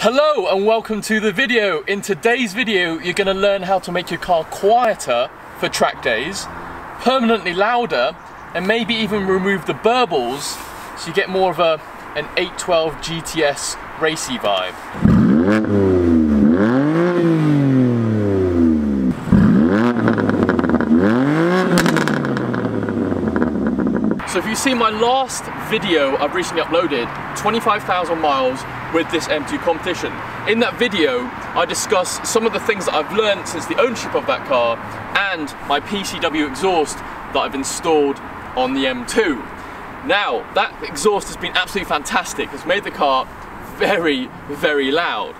Hello and welcome to the video. In today's video you're going to learn how to make your car quieter for track days, permanently louder and maybe even remove the burbles so you get more of a an 812 GTS racy vibe. So if you see my last video I've recently uploaded, 25,000 miles with this M2 competition. In that video, I discuss some of the things that I've learned since the ownership of that car and my PCW exhaust that I've installed on the M2. Now, that exhaust has been absolutely fantastic. It's made the car very, very loud.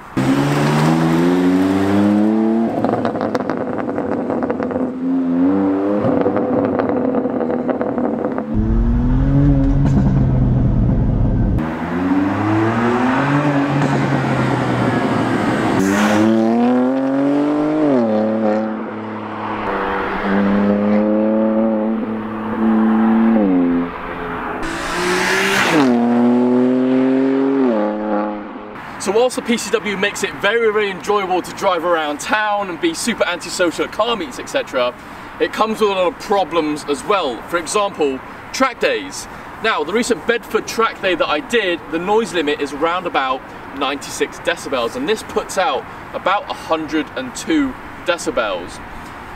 So whilst the PCW makes it very, very enjoyable to drive around town and be super antisocial at car meets, etc., it comes with a lot of problems as well. For example, track days. Now, the recent Bedford track day that I did, the noise limit is around about 96 decibels, and this puts out about 102 decibels.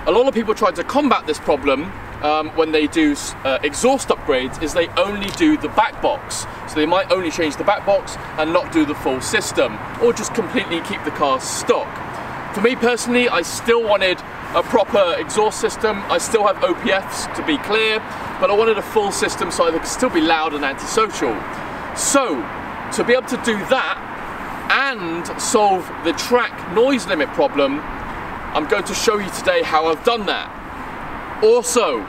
A lot of people try to combat this problem um, when they do uh, exhaust upgrades is they only do the back box. So they might only change the back box and not do the full system or just completely keep the car stock. For me personally, I still wanted a proper exhaust system. I still have OPFs to be clear, but I wanted a full system so it could still be loud and antisocial. So, to be able to do that and solve the track noise limit problem, I'm going to show you today how I've done that. Also,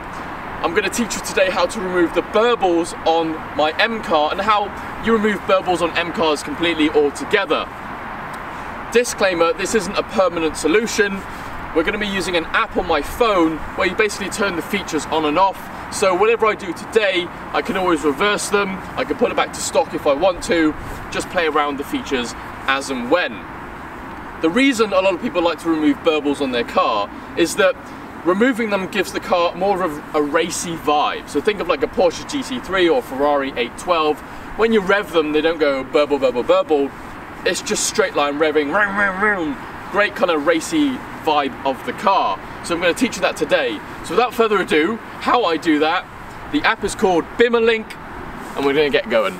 I'm going to teach you today how to remove the burbles on my M car and how you remove burbles on M cars completely altogether. Disclaimer, this isn't a permanent solution. We're going to be using an app on my phone where you basically turn the features on and off. So whatever I do today, I can always reverse them. I can put it back to stock if I want to. Just play around the features as and when. The reason a lot of people like to remove burbles on their car is that removing them gives the car more of a racy vibe. So think of like a Porsche GT3 or Ferrari 812. When you rev them, they don't go burble, burble, burble. It's just straight line revving, great kind of racy vibe of the car. So I'm going to teach you that today. So without further ado, how I do that, the app is called BimmerLink and we're going to get going.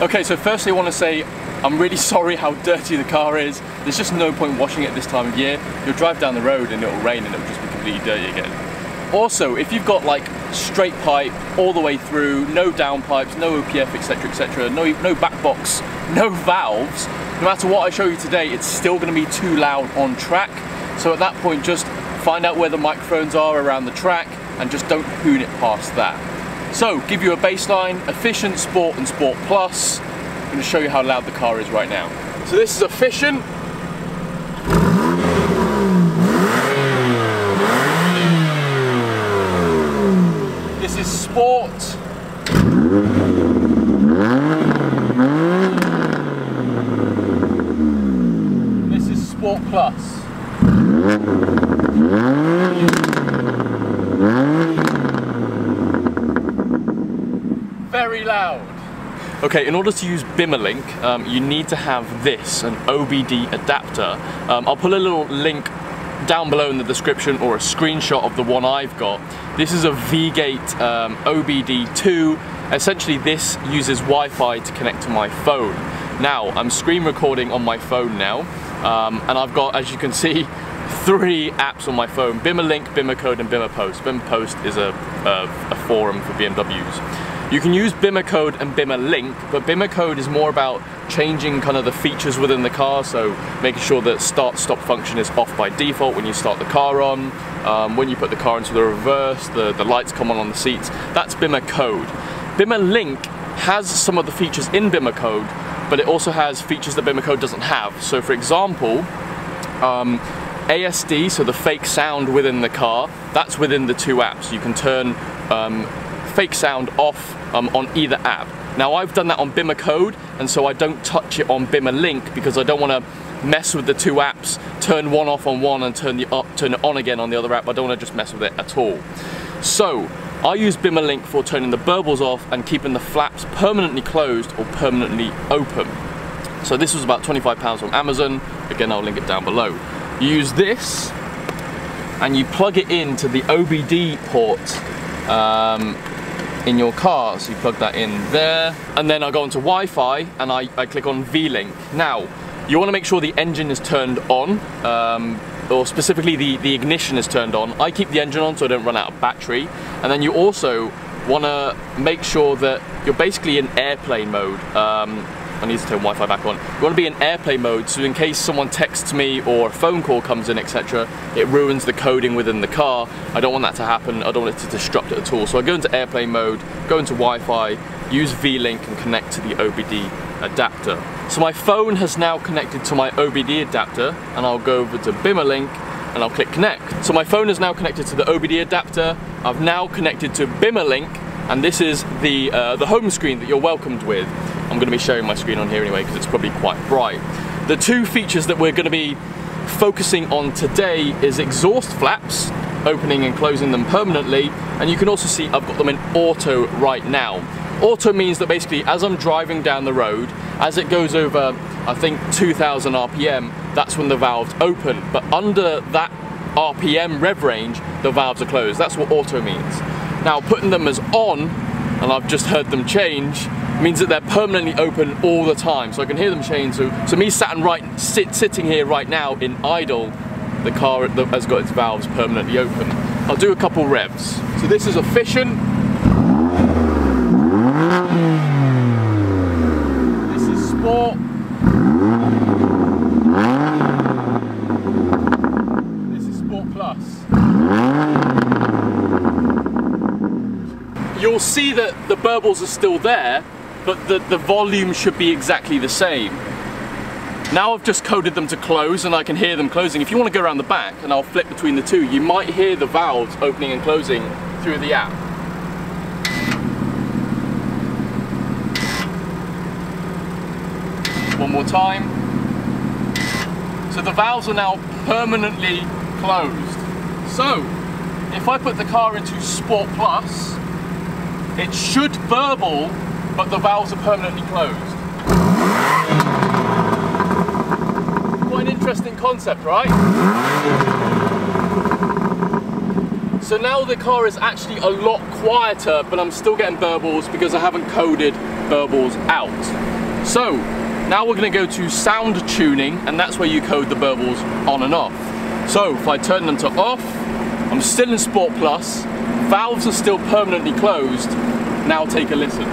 Okay, so firstly I want to say I'm really sorry how dirty the car is. There's just no point washing it this time of year. You'll drive down the road and it'll rain and it'll just be completely dirty again. Also, if you've got like straight pipe all the way through, no downpipes, no OPF, etc, etc, no, no back box, no valves, no matter what I show you today, it's still going to be too loud on track. So at that point, just find out where the microphones are around the track and just don't hoon it past that. So, give you a baseline, efficient, sport and sport plus. I'm going to show you how loud the car is right now. So this is efficient, This is sport. This is sport plus. Very loud. Okay, in order to use BimmerLink, um, you need to have this, an OBD adapter. Um, I'll put a little link down below in the description or a screenshot of the one I've got. This is a V-Gate um, OBD2. Essentially this uses Wi-Fi to connect to my phone. Now, I'm screen recording on my phone now, um, and I've got, as you can see, three apps on my phone, BimmerLink, BimmerCode, and BimmerPost. BimmerPost is a, a, a forum for BMWs. You can use BimmerCode and BimmerLink, but BimmerCode is more about changing kind of the features within the car, so making sure that start-stop function is off by default when you start the car on, um, when you put the car into the reverse, the, the lights come on on the seats, that's BimmerCode. BimmerLink has some of the features in BimmerCode, but it also has features that BimmerCode doesn't have. So for example, um, ASD, so the fake sound within the car, that's within the two apps. You can turn um, fake sound off um, on either app. Now I've done that on Bimmer code and so I don't touch it on Bimmer link because I don't want to mess with the two apps, turn one off on one and turn, the up, turn it on again on the other app. I don't want to just mess with it at all. So I use Bimmer link for turning the burbles off and keeping the flaps permanently closed or permanently open. So this was about 25 pounds from Amazon. Again, I'll link it down below. You use this and you plug it into the OBD port um, in your car. So you plug that in there. And then I go onto Wi-Fi and I, I click on V-Link. Now, you want to make sure the engine is turned on, um, or specifically the, the ignition is turned on. I keep the engine on so I don't run out of battery. And then you also want to make sure that you're basically in airplane mode. Um, I need to turn Wi-Fi back on. You want to be in airplane mode so in case someone texts me or a phone call comes in, etc., it ruins the coding within the car. I don't want that to happen. I don't want it to disrupt it at all. So I go into airplane mode, go into Wi-Fi, use V-Link and connect to the OBD adapter. So my phone has now connected to my OBD adapter and I'll go over to Bimmerlink and I'll click connect. So my phone is now connected to the OBD adapter. I've now connected to Bimmerlink and this is the, uh, the home screen that you're welcomed with. I'm going to be sharing my screen on here anyway because it's probably quite bright. The two features that we're going to be focusing on today is exhaust flaps, opening and closing them permanently, and you can also see I've got them in auto right now. Auto means that basically as I'm driving down the road, as it goes over I think 2000 RPM, that's when the valves open, but under that RPM rev range, the valves are closed. That's what auto means. Now putting them as on, and I've just heard them change, means that they're permanently open all the time. So I can hear them change. So, so me sat and right, sit, sitting here right now in idle, the car has got its valves permanently open. I'll do a couple revs. So this is efficient. This is sport. This is sport plus. You'll see that the burbles are still there, but the, the volume should be exactly the same. Now I've just coded them to close and I can hear them closing. If you want to go around the back and I'll flip between the two, you might hear the valves opening and closing through the app. One more time. So the valves are now permanently closed. So, if I put the car into Sport Plus, it should burble but the valves are permanently closed. Quite an interesting concept, right? So now the car is actually a lot quieter, but I'm still getting burbles because I haven't coded burbles out. So now we're gonna go to sound tuning, and that's where you code the burbles on and off. So if I turn them to off, I'm still in Sport Plus, valves are still permanently closed, now take a listen.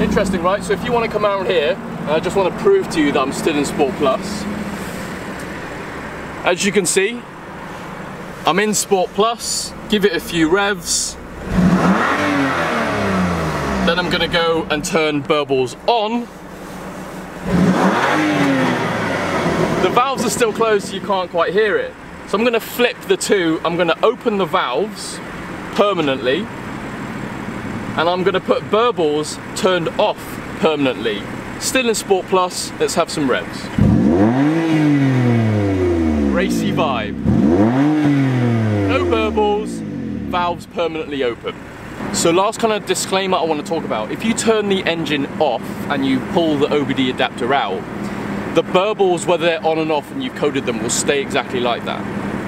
Interesting, right? So if you want to come around here, I just want to prove to you that I'm still in Sport Plus. As you can see, I'm in Sport Plus, give it a few revs. Then I'm gonna go and turn burbles on. The valves are still closed, so you can't quite hear it. So I'm gonna flip the two, I'm gonna open the valves permanently, and I'm gonna put burbles turned off permanently. Still in Sport Plus, let's have some revs. Racy vibe. No burbles, valves permanently open. So last kind of disclaimer I want to talk about, if you turn the engine off and you pull the OBD adapter out, the burbles, whether they're on and off and you've coded them, will stay exactly like that.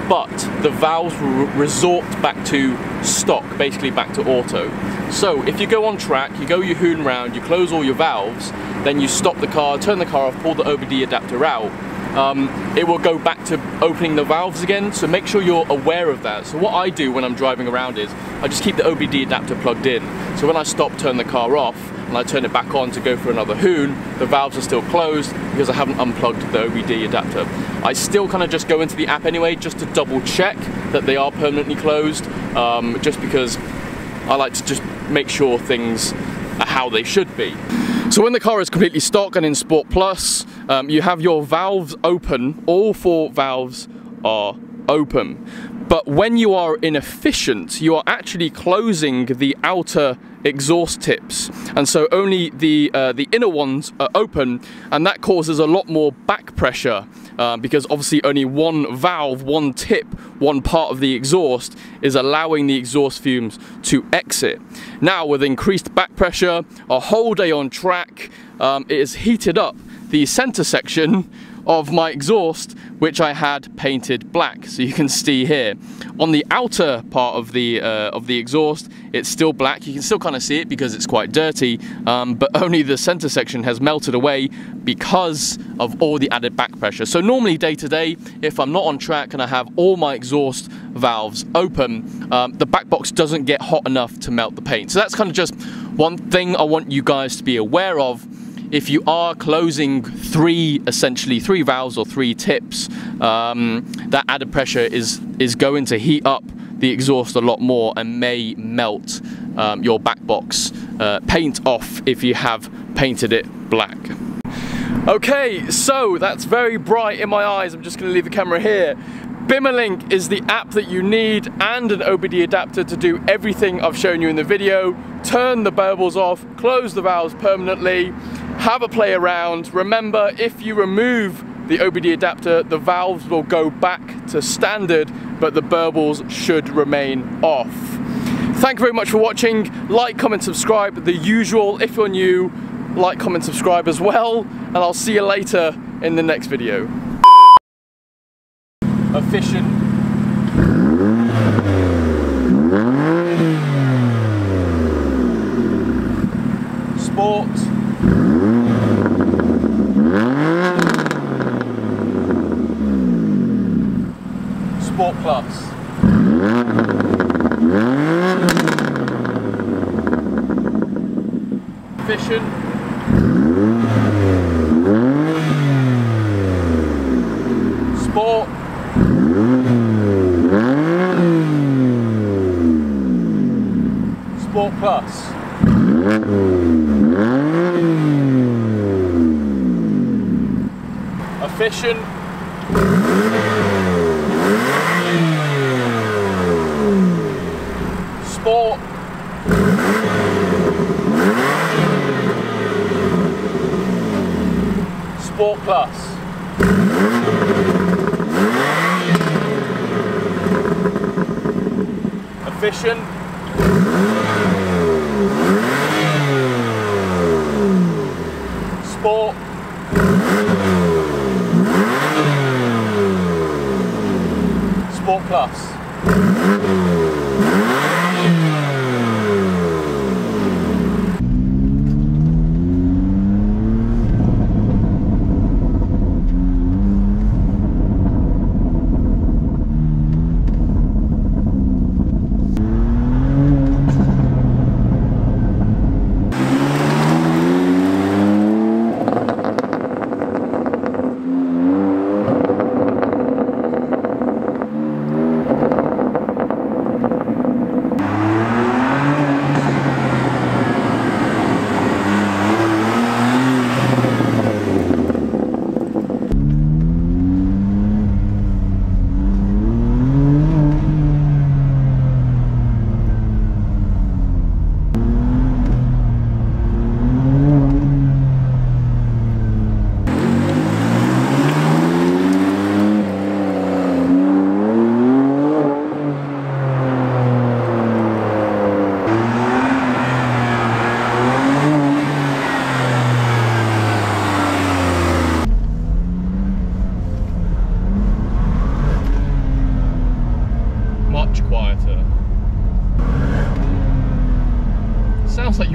But the valves will resort back to stock, basically back to auto. So if you go on track, you go your hoon round, you close all your valves, then you stop the car, turn the car off, pull the OBD adapter out, um, it will go back to opening the valves again, so make sure you're aware of that. So what I do when I'm driving around is, I just keep the OBD adapter plugged in. So when I stop, turn the car off, and I turn it back on to go for another hoon, the valves are still closed because I haven't unplugged the OBD adapter. I still kind of just go into the app anyway just to double check that they are permanently closed, um, just because I like to just make sure things are how they should be. So when the car is completely stock and in Sport Plus, um, you have your valves open, all four valves are open. But when you are inefficient, you are actually closing the outer exhaust tips. And so only the uh, the inner ones are open and that causes a lot more back pressure uh, because obviously only one valve one tip one part of the exhaust is allowing the exhaust fumes to exit. Now with increased back pressure a whole day on track um, it has heated up the center section of my exhaust which I had painted black. So you can see here. On the outer part of the uh, of the exhaust it's still black. You can still kind of see it because it's quite dirty um, but only the center section has melted away because of all the added back pressure. So normally day to day if I'm not on track and I have all my exhaust valves open um, the back box doesn't get hot enough to melt the paint. So that's kind of just one thing I want you guys to be aware of if you are closing three, essentially three valves or three tips, um, that added pressure is, is going to heat up the exhaust a lot more and may melt um, your back box uh, paint off if you have painted it black. Okay, so that's very bright in my eyes. I'm just gonna leave the camera here. Bimmerlink is the app that you need and an OBD adapter to do everything I've shown you in the video. Turn the burbles off, close the valves permanently, have a play around. Remember, if you remove the OBD adapter, the valves will go back to standard, but the burbles should remain off. Thank you very much for watching. Like, comment, subscribe, the usual. If you're new, like, comment, subscribe as well, and I'll see you later in the next video. Efficient. Sport. Sport Plus. Efficient. Sport. Sport Plus. Efficient. Sport. Sport Plus. Efficient.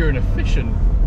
You're inefficient.